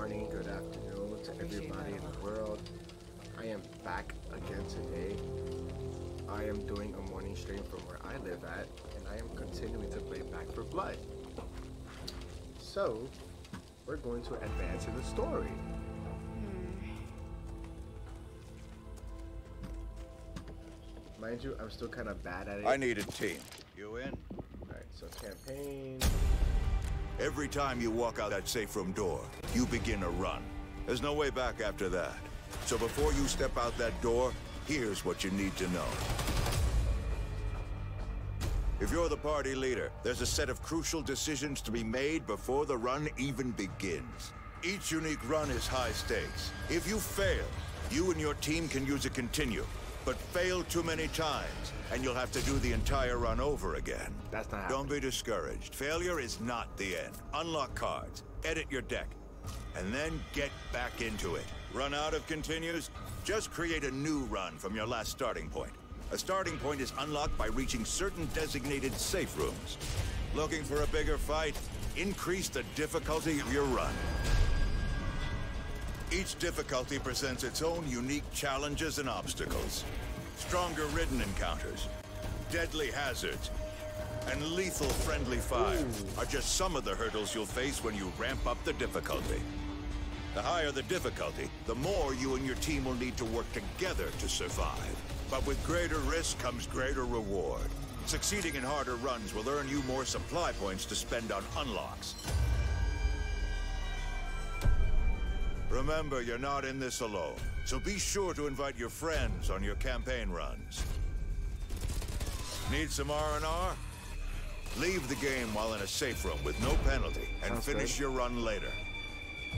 morning, good afternoon to everybody in the world. I am back again today. I am doing a morning stream from where I live at, and I am continuing to play Back 4 Blood. So, we're going to advance in the story. Hmm. Mind you, I'm still kind of bad at it. I need a team. You in? Alright, so campaign. Every time you walk out that safe room door, you begin a run. There's no way back after that. So before you step out that door, here's what you need to know. If you're the party leader, there's a set of crucial decisions to be made before the run even begins. Each unique run is high stakes. If you fail, you and your team can use a continue. But fail too many times, and you'll have to do the entire run over again. That's not Don't be discouraged. Failure is not the end. Unlock cards, edit your deck, and then get back into it. Run out of continues? Just create a new run from your last starting point. A starting point is unlocked by reaching certain designated safe rooms. Looking for a bigger fight? Increase the difficulty of your run. Each difficulty presents its own unique challenges and obstacles. Stronger ridden encounters, deadly hazards, and lethal friendly fire are just some of the hurdles you'll face when you ramp up the difficulty. The higher the difficulty, the more you and your team will need to work together to survive. But with greater risk comes greater reward. Succeeding in harder runs will earn you more supply points to spend on unlocks. Remember, you're not in this alone, so be sure to invite your friends on your campaign runs. Need some R&R? Leave the game while in a safe room with no penalty and Sounds finish good. your run later.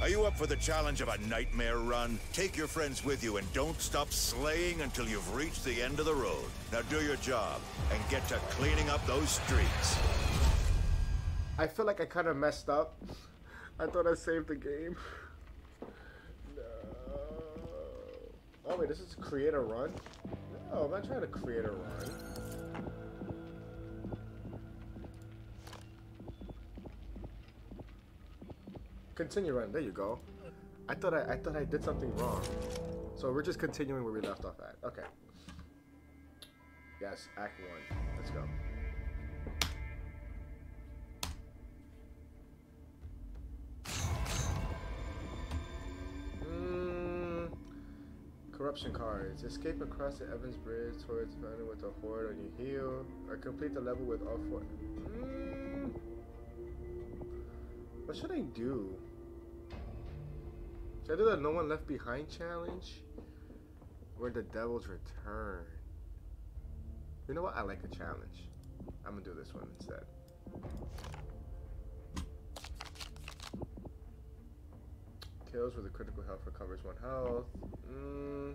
Are you up for the challenge of a nightmare run? Take your friends with you and don't stop slaying until you've reached the end of the road. Now do your job and get to cleaning up those streets. I feel like I kind of messed up. I thought I saved the game. No. Oh wait, this is create a run? No, I'm not trying to create a run. Continue run. There you go. I thought I, I thought I did something wrong. So we're just continuing where we left off at. Okay. Yes, Act One. Let's go. Corruption cards. Escape across the Evans Bridge towards mountain with a horde on your heel, or complete the level with all four. Mm, what should I do? Should I do the No One Left Behind challenge? Or the Devil's Return? You know what? I like a challenge. I'm gonna do this one instead. Kills with a critical health recovers one health. Mm.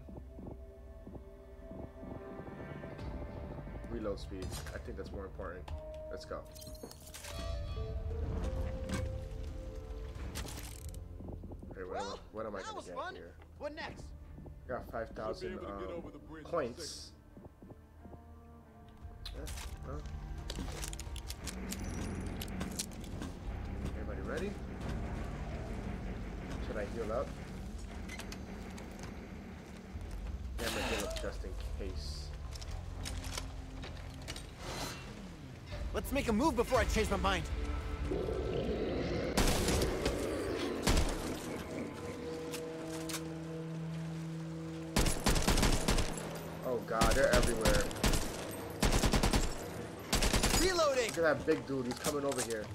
Reload speed. I think that's more important. Let's go. Okay, what, am, Well, I, what am I that gonna get fun. here? What next? I Got 5,000 able to get um, over the bridge in points. Yeah, well. Everybody ready? I heal up? Yeah, I'm gonna heal up just in case. Let's make a move before I change my mind. Oh god, they're everywhere. Reloading! Look at that big dude, he's coming over here.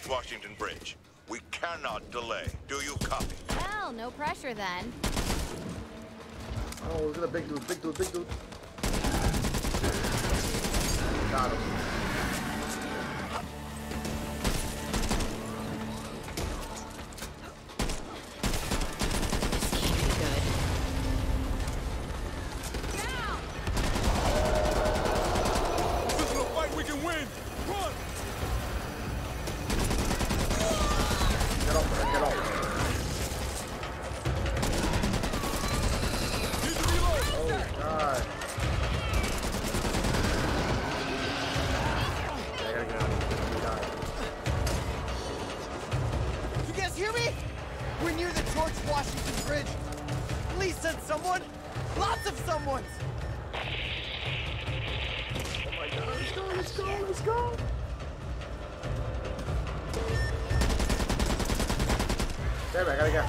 George Washington Bridge. We cannot delay. Do you copy? Well, no pressure then. Oh, look at the big dude, big dude, big dude. Got him.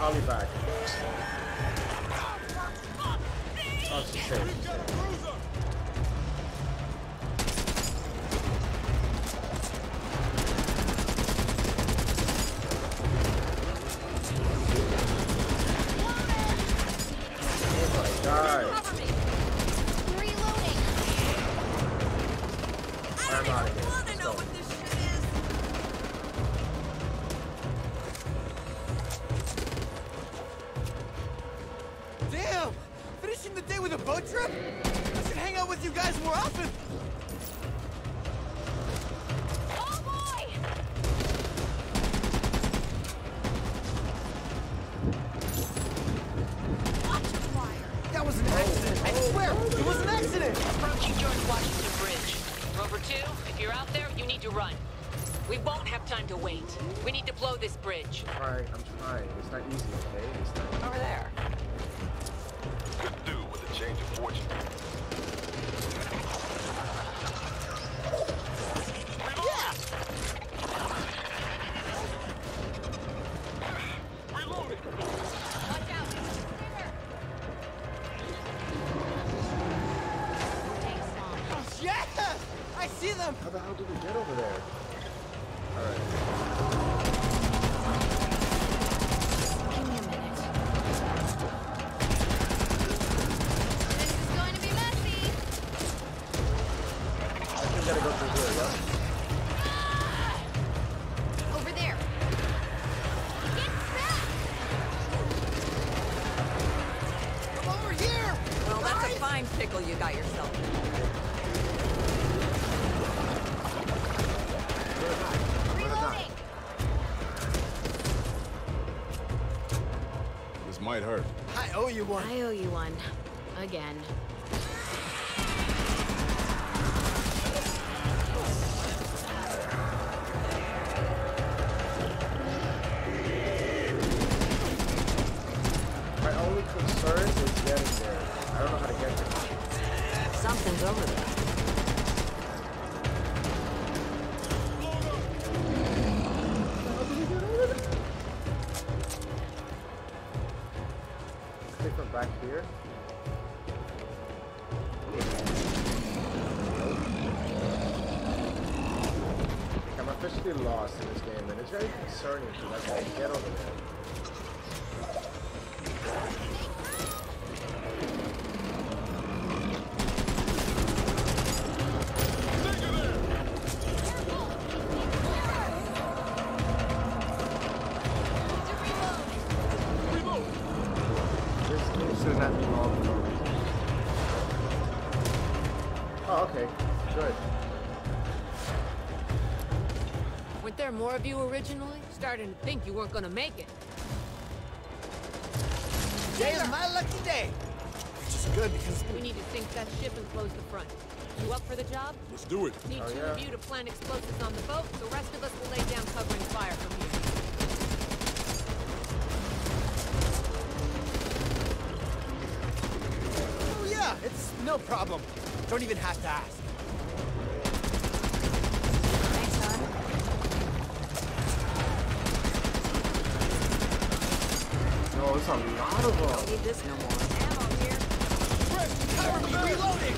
Damn I gotta get Holly back. With a boat trip? I should hang out with you guys more often! Might hurt. I owe you one. I owe you one. Again. There more of you originally? Starting to think you weren't gonna make it. Today's my lucky day! Which is good because We need to sink that ship and close the front. You up for the job? Let's do it. Need Oh, two yeah. of you to plant explosives on the boat. The rest of us will lay down covering fire from here. Oh yeah, it's no problem. Don't even have to ask. Thanks, hon. No, it's a lot of them. Need this no more. Ammo here. Cover me, reloading!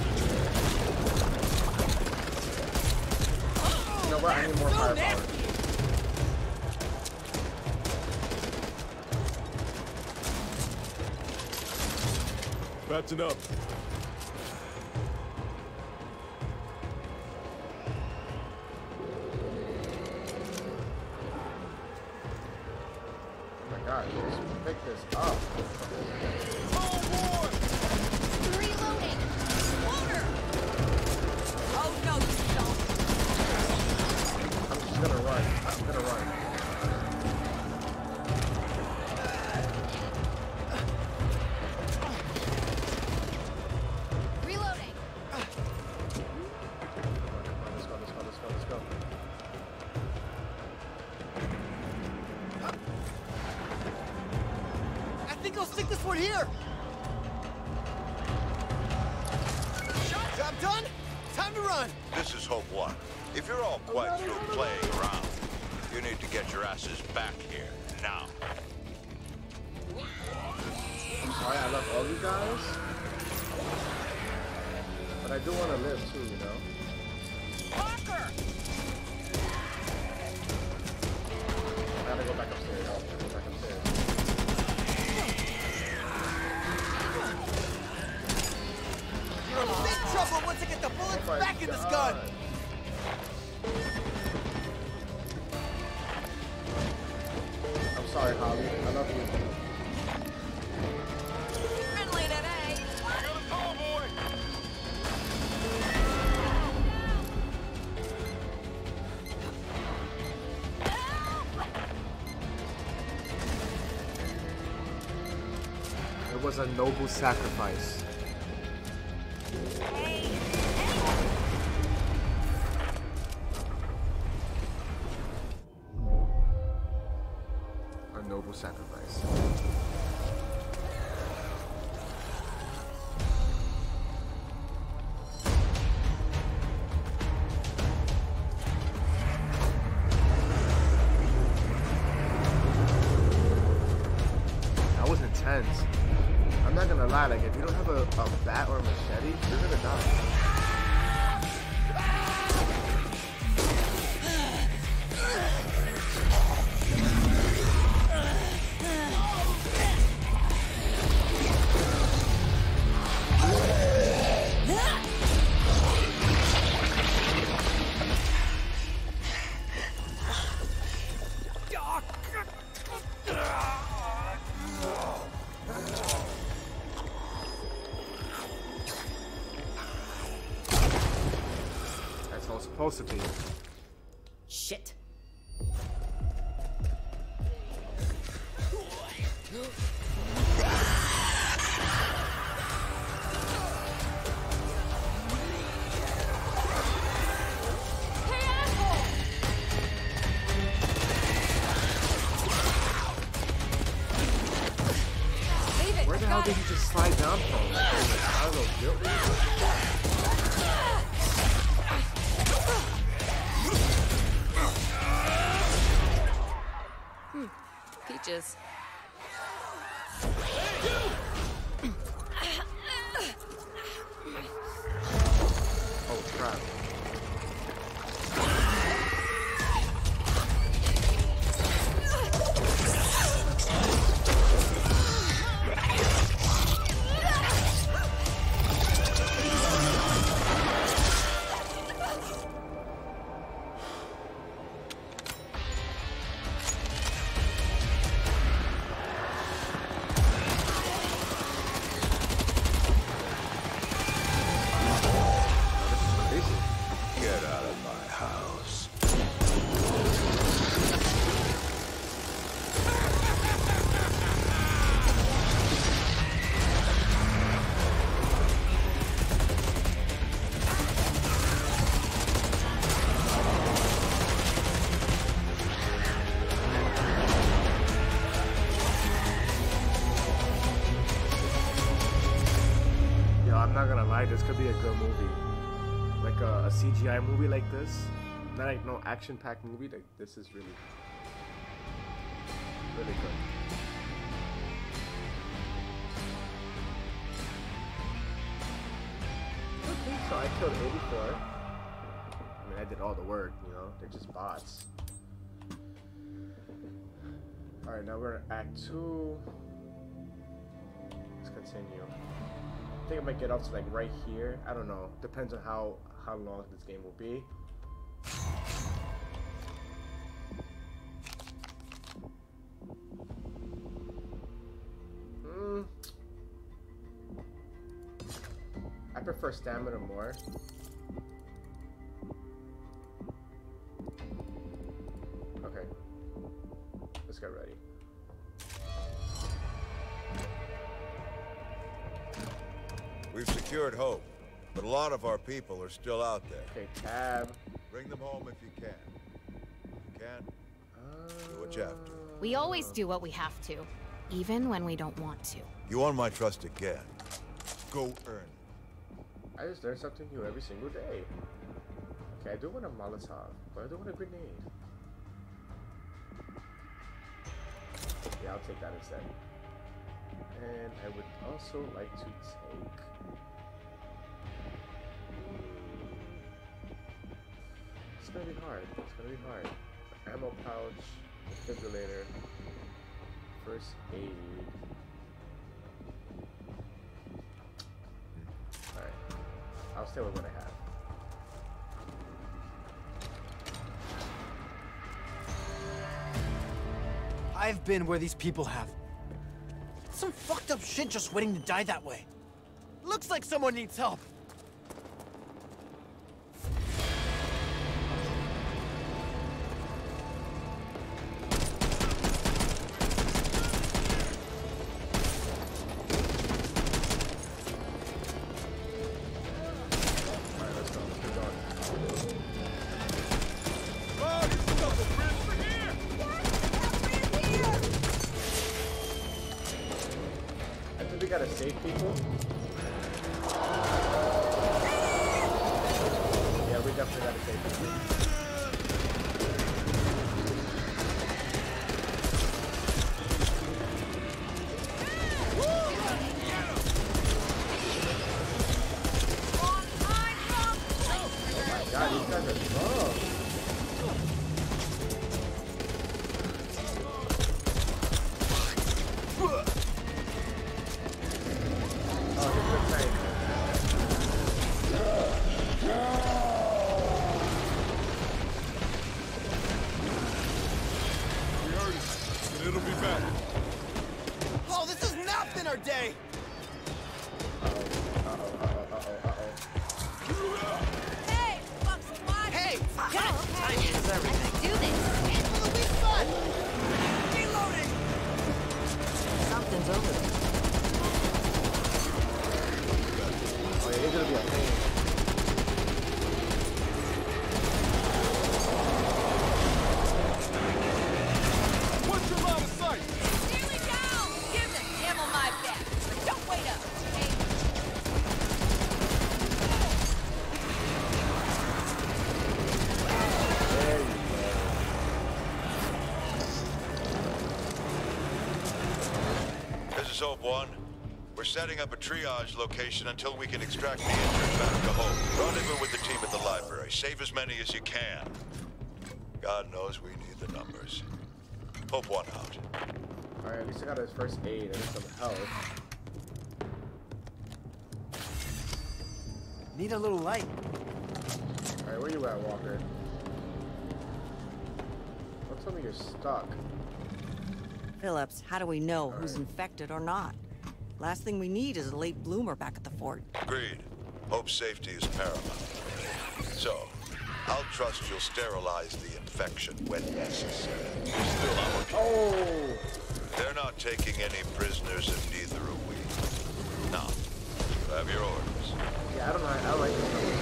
You know what? I need more So firepower. nasty! Fatten up. Time run. This is Hope One. If you're all quite through playing around, you need to get your asses back here, now. I'm sorry, I love all you guys. But I do want to live too, you know? Parker! I gotta go back upstairs. I gotta go back upstairs. You're in big once I get the bullets Oh my back in this gun. God. I'm sorry, Holly. I love you. Friendly today. It was a noble sacrifice. Supposed to be. This could be a good movie. Like a, a CGI movie like this. Not like no action-packed movie. Like this is really, really good. So I killed 84. I mean, I did all the work, you know? They're just bots. Alright, now we're in Act 2. Let's continue. I think I might get up to like right here. I don't know. Depends on how how long this game will be. Hmm. I prefer stamina more. Okay. Let's get ready. We've secured Hope, but a lot of our people are still out there. Okay, tab. Bring them home if you can. If you can't, do what you have to. We always do what we have to, even when we don't want to. You won my trust again. Go earn it. I just learn something new every single day. Okay, I do want a Molotov, but I do want a grenade. Yeah, I'll take that instead. And I would also like to take... gonna be hard. It's gonna be hard. Ammo pouch, defibrillator, first aid. Alright. I'll stay with what I have. I've been where these people have. Some fucked up shit just waiting to die that way. Looks like someone needs help. This is Hope One. We're setting up a triage location until we can extract the injured back to Hope. Rendezvous with the team at the library. Save as many as you can. God knows we need the numbers. Hope One out. Alright, at least I got his first aid and some health. Need a little light. Alright, where you at, Walker? Don't tell me you're stuck. Phillips, how do we know who's Alright. infected or not? Last thing we need is a late bloomer back at the fort. Agreed. Hope safety is paramount. So, I'll trust you'll sterilize the infection when necessary. You're still our. Oh! They're not taking any prisoners, and neither are we. Now, you have your orders. Yeah, I don't know. I don't like this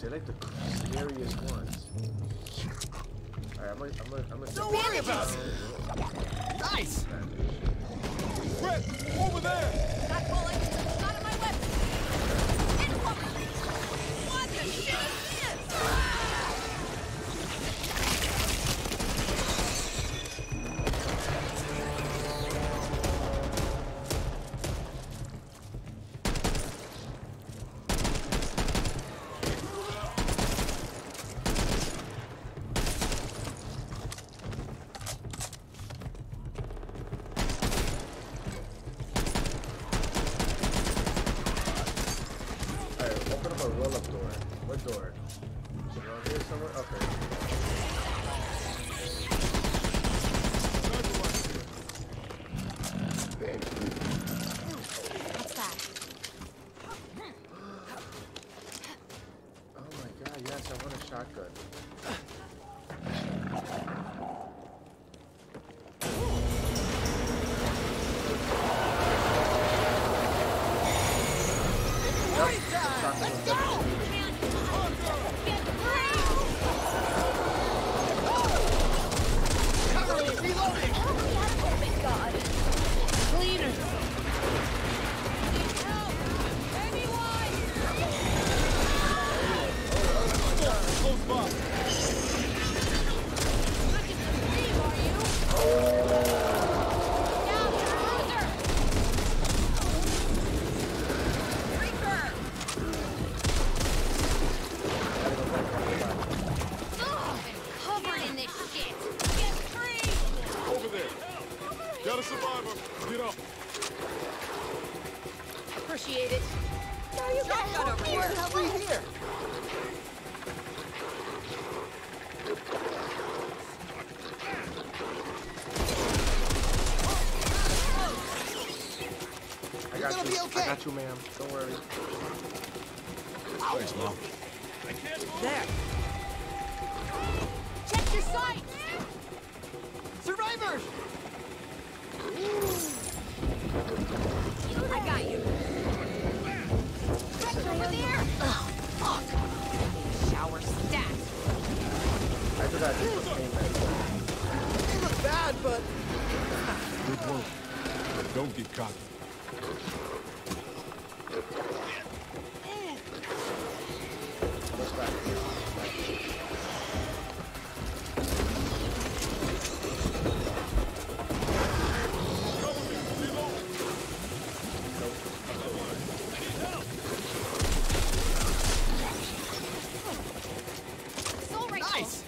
they're like the scariest ones. Alright, I'm gonna, I'm gonna, I'm gonna Don't worry about it! Nice! Fritz, over there! Yeah. I got you, ma'am. Don't worry. Thanks, Mom. There. Check your sights. Survivors! I got you. Stretch over there. Oh, fuck. Shower stat. I forgot this was came back. They look bad, but Good work. Don't get cocky.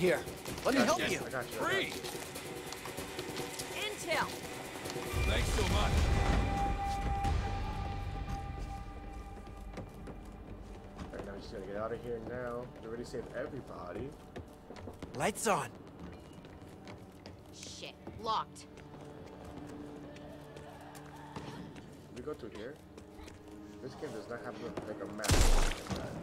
Here, let me help you. I got you. Free. Intel. Thanks so much. Alright, now we just gotta get out of here now. We already saved everybody. Lights on. Shit. Locked. Did we go through here? This game does not have like a map.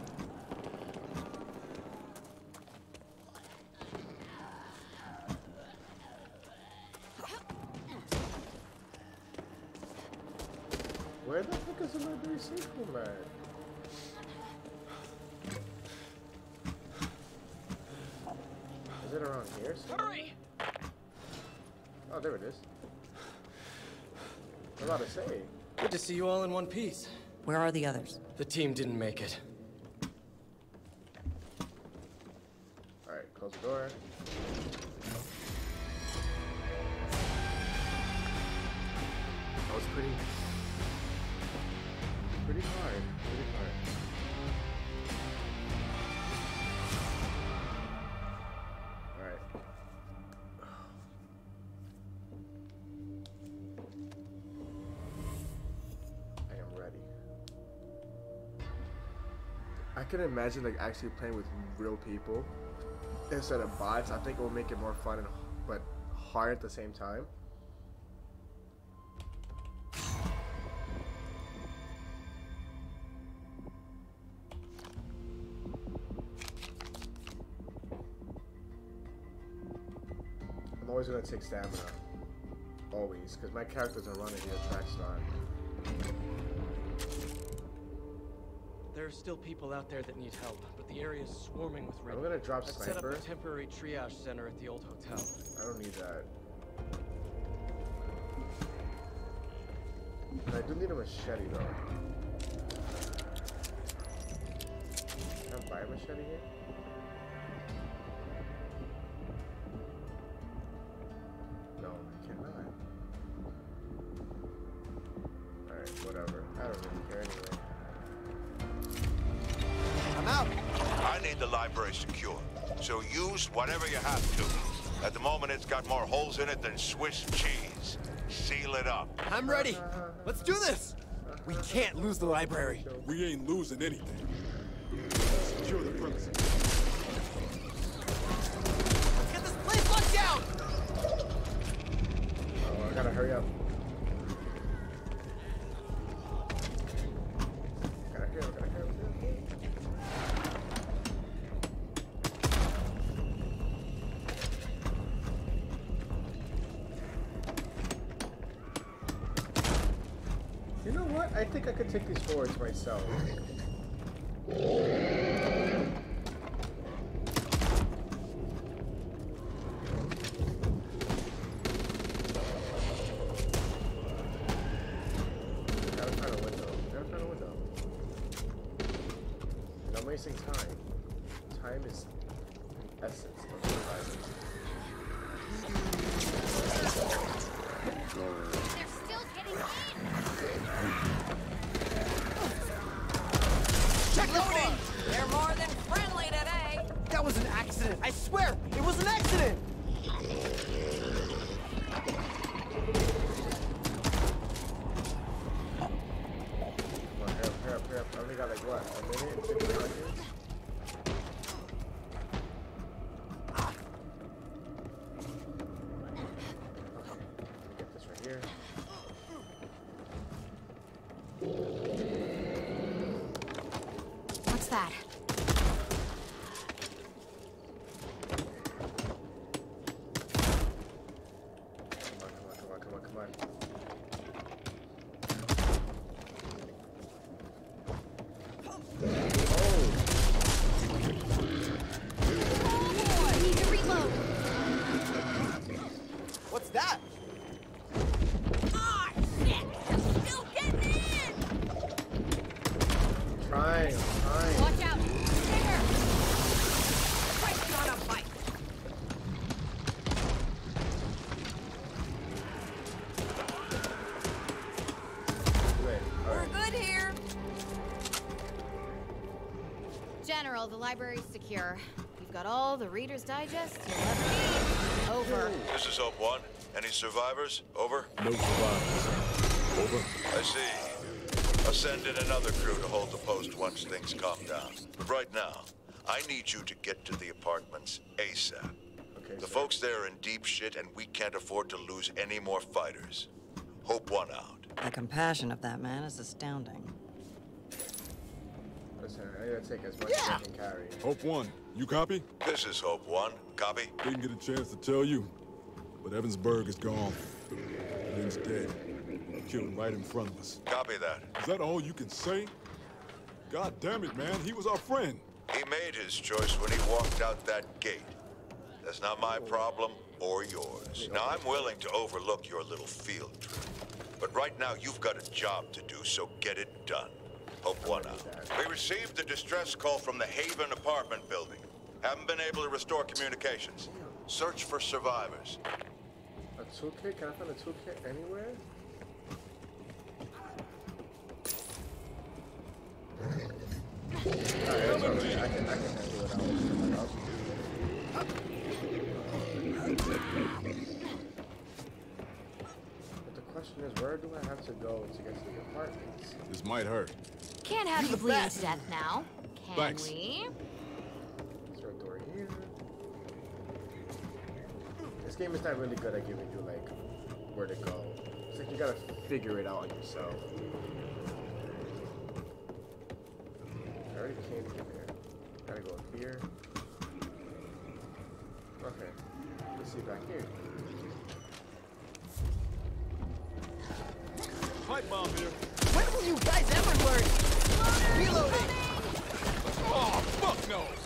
Where the heck is the library safe room at? Is it around here? Hurry! Oh, there it is. I was about to say. Good to see you all in one piece. Where are the others? The team didn't make it. Alright, close the door. That was pretty. Pretty hard. Pretty hard. Alright. I am ready. I can imagine like actually playing with real people instead of bots. I think it will make it more fun and but hard at the same time. I'm always gonna take stamina. Always, because my characters are running the track star. There are still people out there that need help, but the area is swarming with red. I'm gonna drop I've set up a temporary triage center at the old hotel. I don't need that. But I do need a machete though. Can I buy a machete here? The moment, it's got more holes in it than Swiss cheese. Seal it up. I'm ready. Let's do this. We can't lose the library. We ain't losing anything. Secure the premises. Get this place locked down. Oh, I gotta hurry up. Forwards myself. That. The library's secure. We've got all the Reader's Digest you'll ever need. Over. This is Hope One. Any survivors? Over. No survivors. Over. I see. I'll send in another crew to hold the post once things calm down. But right now, I need you to get to the apartments ASAP. Okay, The sir. folks there are in deep shit, and we can't afford to lose any more fighters. Hope One out. The compassion of that man is astounding. Listen, I need to take as much as I can carry. Hope one. You copy? This is Hope One. Copy? Didn't get a chance to tell you, but Evansburgh is gone. Lynn's dead. Killed right in front of us. Copy that. Is that all you can say? God damn it, man. He was our friend. He made his choice when he walked out that gate. That's not my problem or yours. Now, I'm willing to overlook your little field trip. But right now, you've got a job to do, so get it done. Hope one out. We received a distress call from the Haven apartment building. Haven't been able to restore communications. Search for survivors. A toolkit? Can I find a toolkit anywhere? Alright, alright. I can, I can handle it out with someone. But the question is, where do I have to go to get to the apartments? This might hurt. Can't have you bleeding to death now, can Thanks. we? Is there a door here? This game is not really good at giving you like where to go. It's like you gotta figure it out on yourself. I already came from here. Gotta go up here. Okay. Let's see back here. Pipe bomb here. When will you guys ever learn? Reloading! Oh, fuck no.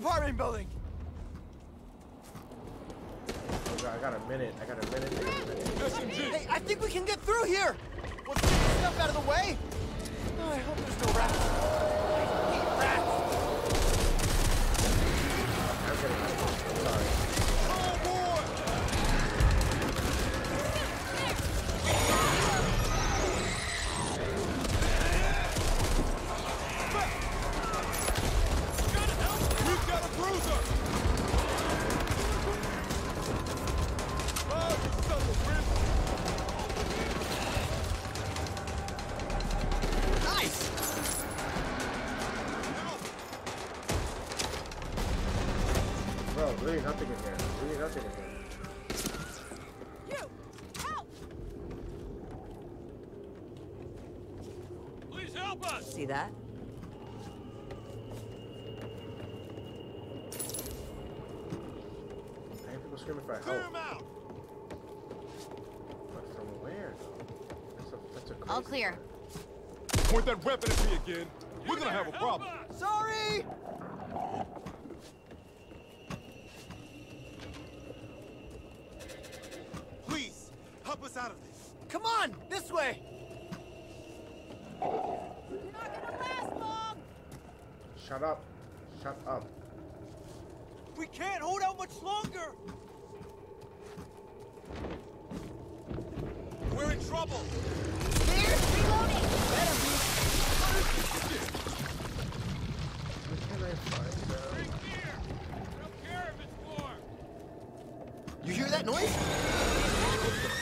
Apartment building. Fire. Clear him out. But from where? That's a, that's a All clear. Point that weapon at me again. We're gonna have a problem.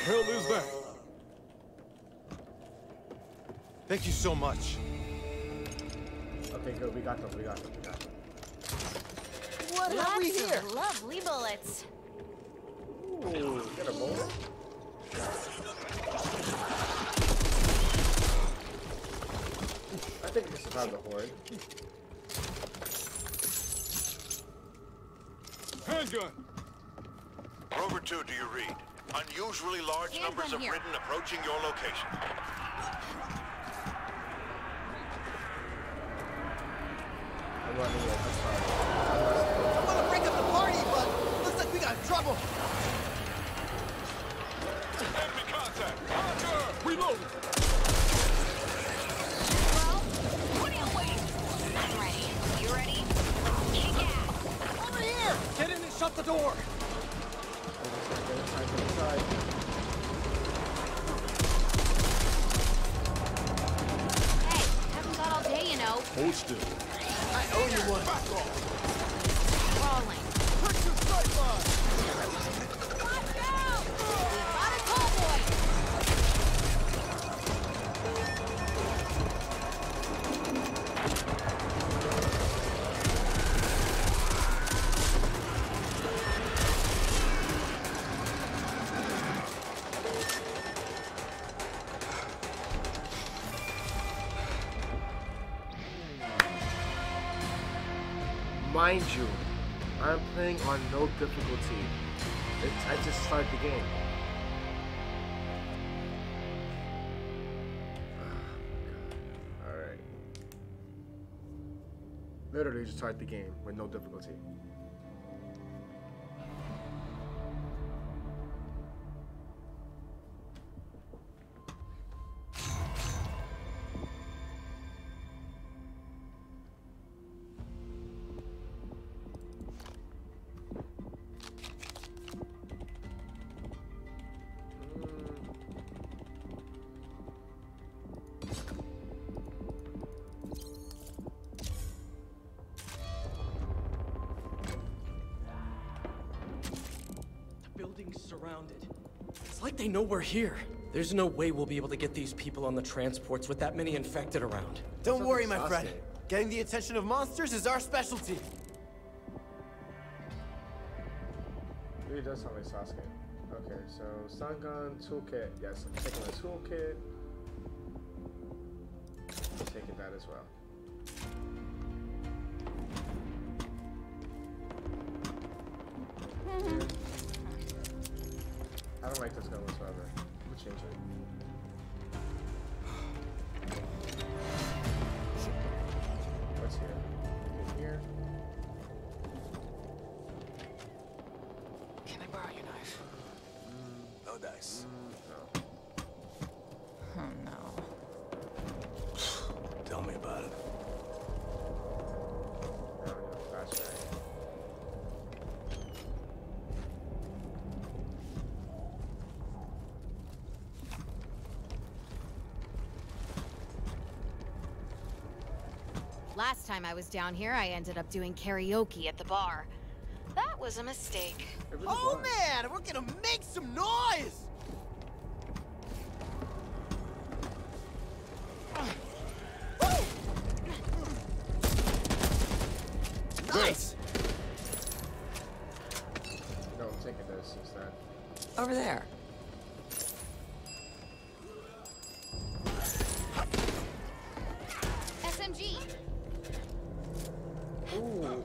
Hell is that? Thank you so much. Okay, good. We got them. We got them. We got them. What have we here? lovely bullets. Ooh, get a boulder? I think this is how the horde. Handgun. Rover 2, do you read? Unusually large Hands numbers of here. Ridden approaching your location. I'm running it. I'm sorry. I want to break up the party, but looks like we got trouble. Enemy contact. Hunter. Reload. Well, what are you waiting for? I'm ready. You ready? Kick ass! Over here! Get in and shut the door! Hey, haven't got all day, you know. Hold still. I owe you one. Crawling. Put your sight on! Mind you, I'm playing on no difficulty. It, I just started the game. Ah, Alright. Literally just start the game with no difficulty. Know we're here. There's no way we'll be able to get these people on the transports with that many infected around. Don't worry, my Sasuke. friend. Getting the attention of monsters is our specialty. Really does sound like Sasuke. Okay, so stun gun, toolkit. Yes, I'm taking the toolkit. I'm taking that as well. I don't like this gun whatsoever. I'm gonna change it. Last time I was down here, I ended up doing karaoke at the bar. That was a mistake. Really Oh was. man, we're gonna make some noise! Nice! No, I'm taking this instead. Over there. SMG! Ooh.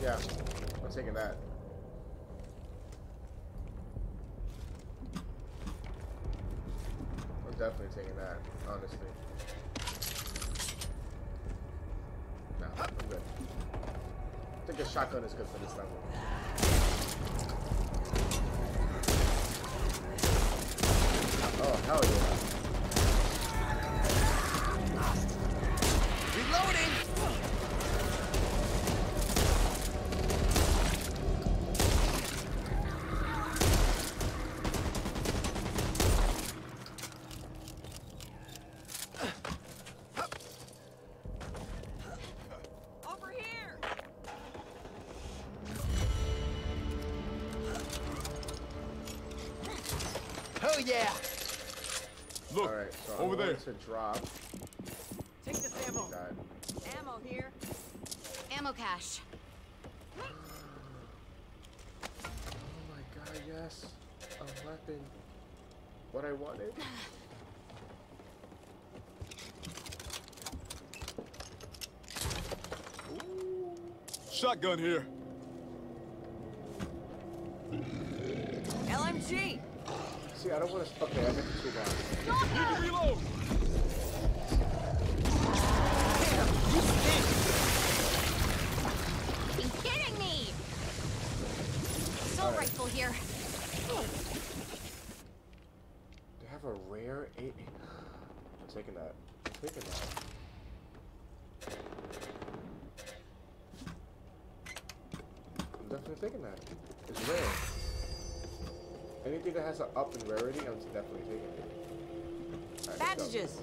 Yeah, I'm taking that. saying that, honestly. Nah, I'm good. I think a shotgun is good for this level. Oh, hell yeah. Reloading! To drop Take this ammo. that. Ammo here. Ammo cache. Oh my god, yes. A weapon. What I wanted. Shotgun here. LMG! See, I don't want to. Okay, I meant the toolbox. Need to reload. Be kidding me! Assault rifle here. They have a rare eight. I'm taking that. I'm taking that. I'm definitely taking that. It's rare. Anything that has an up in rarity, I'm definitely taking it. Go. Bandages!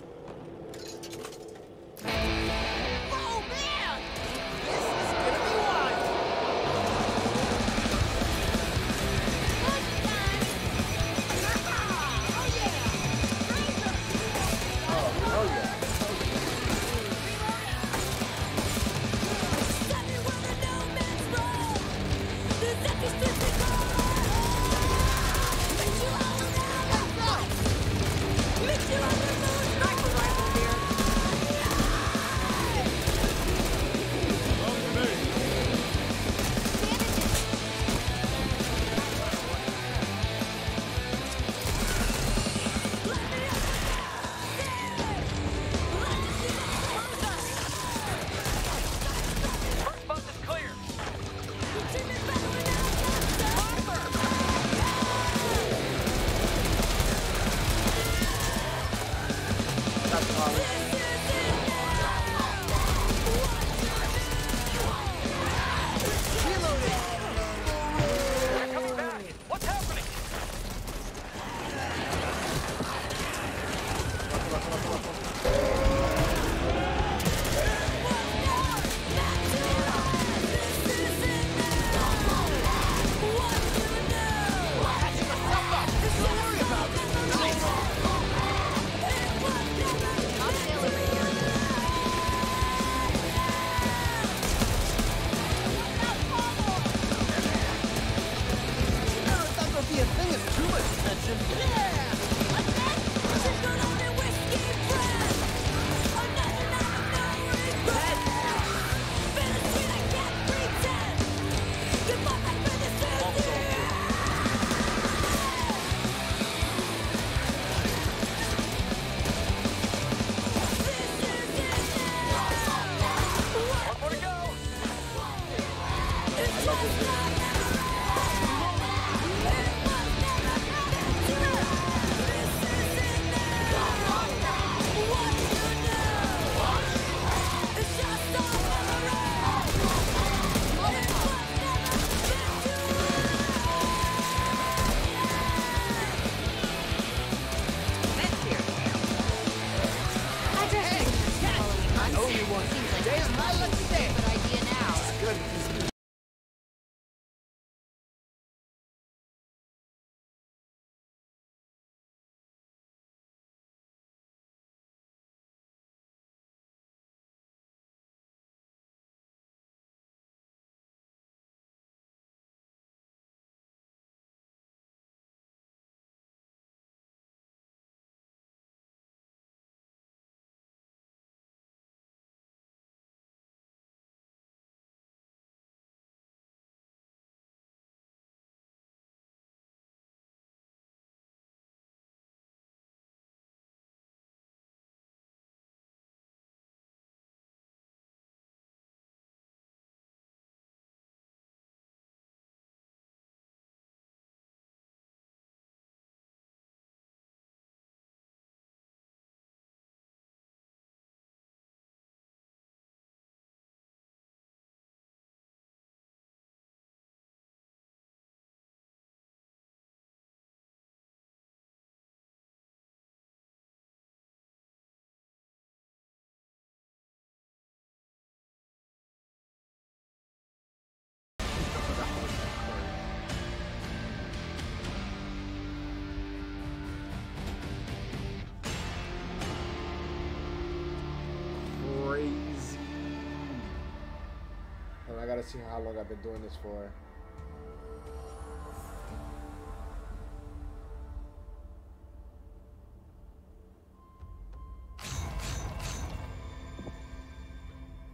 Gotta see how long I've been doing this for.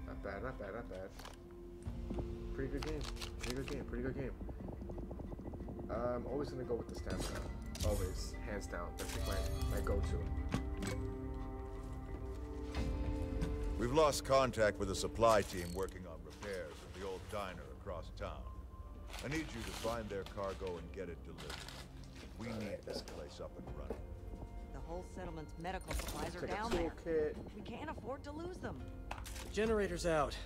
Not bad, not bad, not bad. Pretty good game. Pretty good game. Pretty good game. I'm always gonna go with the stamina. Always, hands down. That's my, my go-to. We've lost contact with the supply team working on repairs at the old diner across town. I need you to find their cargo and get it delivered. We need this place up and running. The whole settlement's medical supplies are down there. toolkit. We can't afford to lose them. The Generator's out.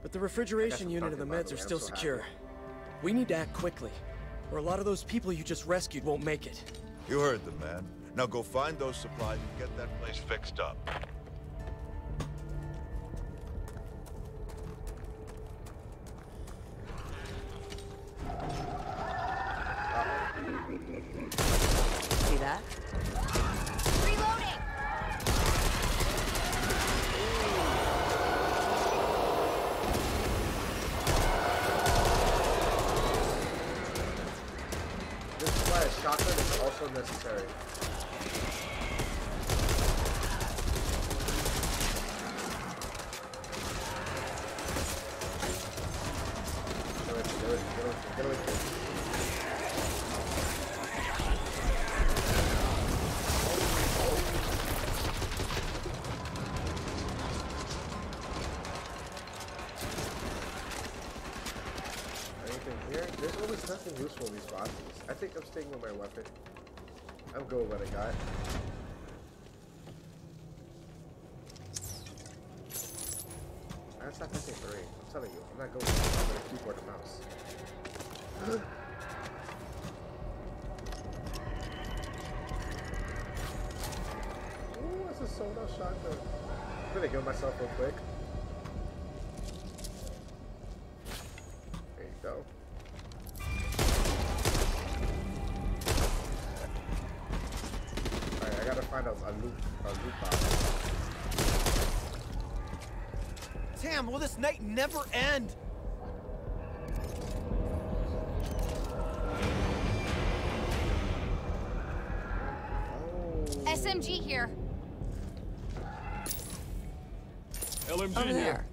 But the refrigeration unit and the meds the are still so happy. secure. We need to act quickly, or a lot of those people you just rescued won't make it. You heard them, man. Now go find those supplies and get that place fixed up. These boxes. I think I'm staying with my weapon. I'm good with what I got. That's not nothing three. I'm telling you, I'm not going with a keyboard and mouse. Ooh, that's a sawed off shotgun. I'm gonna kill myself real quick. This night never end? SMG here. LMG Over here.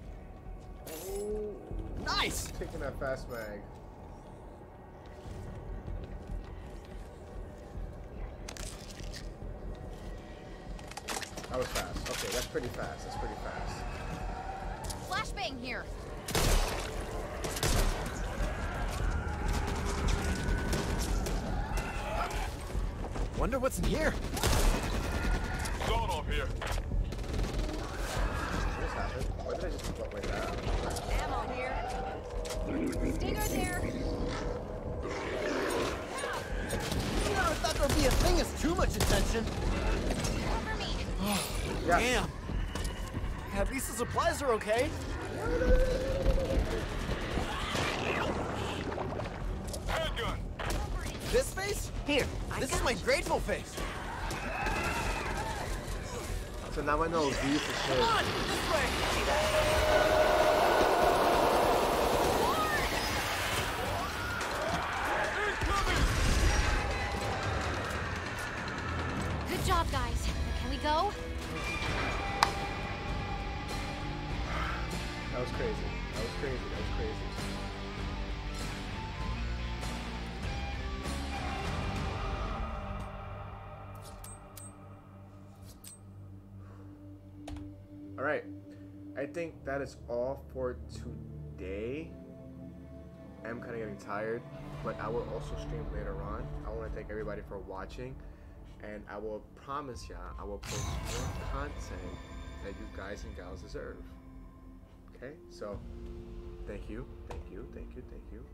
Oh, Nice! taking that fast mag. That was fast. Okay, that's pretty fast. That's pretty fast. Flashbang here. Wonder what's in here. Zone off here. What happened? Why did I just put like that? Ammo here. Stinger there. You never thought there'd be a thing as too much attention. Over me. Yes. Damn. At least the supplies are okay. Handgun. This face? Here. This is my grateful face. So now I know V for Come on, this way. That is all for today. I'm kind of getting tired, but I will also stream later on. I want to thank everybody for watching, and I will promise ya I will post more content that you guys and gals deserve. Okay, so thank you, thank you, thank you, thank you.